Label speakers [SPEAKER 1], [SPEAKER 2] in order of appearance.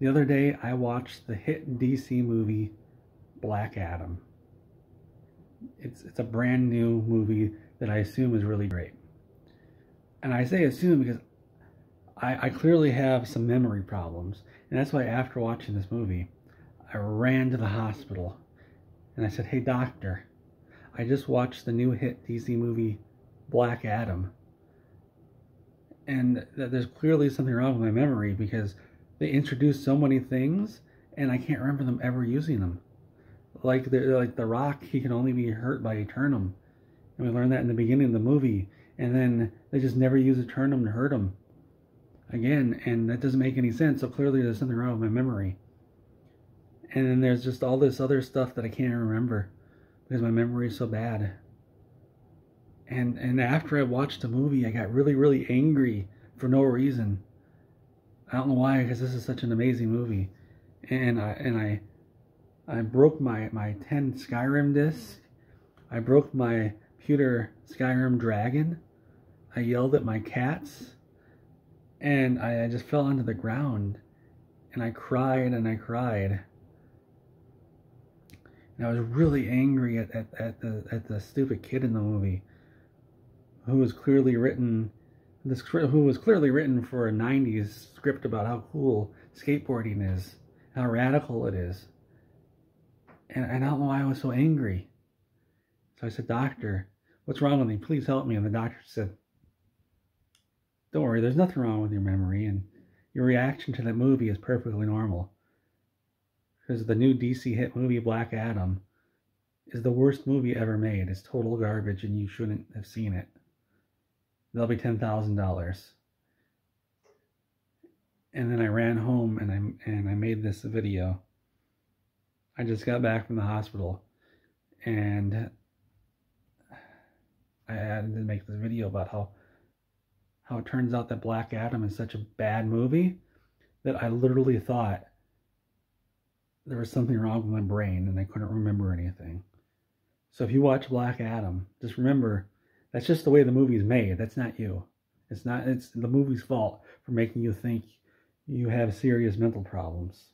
[SPEAKER 1] The other day, I watched the hit DC movie Black Adam. It's, it's a brand new movie that I assume is really great. And I say assume because I, I clearly have some memory problems. And that's why after watching this movie, I ran to the hospital and I said, Hey, doctor, I just watched the new hit DC movie Black Adam. And there's clearly something wrong with my memory because they introduced so many things and I can't remember them ever using them. Like the like the Rock, he can only be hurt by Eternium, and we learned that in the beginning of the movie. And then they just never use Eternium to hurt him again, and that doesn't make any sense. So clearly, there's something wrong with my memory. And then there's just all this other stuff that I can't remember because my memory is so bad. And and after I watched the movie, I got really really angry for no reason. I don't know why, because this is such an amazing movie, and I and I I broke my my 10 Skyrim disc. I broke my pewter Skyrim dragon. I yelled at my cats, and I, I just fell onto the ground, and I cried and I cried. And I was really angry at, at, at the at the stupid kid in the movie, who was clearly written this who was clearly written for a 90s script about how cool skateboarding is, how radical it is. And I don't know why I was so angry. So I said, Doctor, what's wrong with me? Please help me. And the doctor said, Don't worry, there's nothing wrong with your memory. And your reaction to that movie is perfectly normal. Because the new DC hit movie, Black Adam, is the worst movie ever made. It's total garbage and you shouldn't have seen it. That'll be $10,000. And then I ran home and I, and I made this video. I just got back from the hospital and I had to make this video about how how it turns out that Black Adam is such a bad movie that I literally thought there was something wrong with my brain and I couldn't remember anything. So if you watch Black Adam, just remember that's just the way the movie's made. That's not you. It's not it's the movie's fault for making you think you have serious mental problems.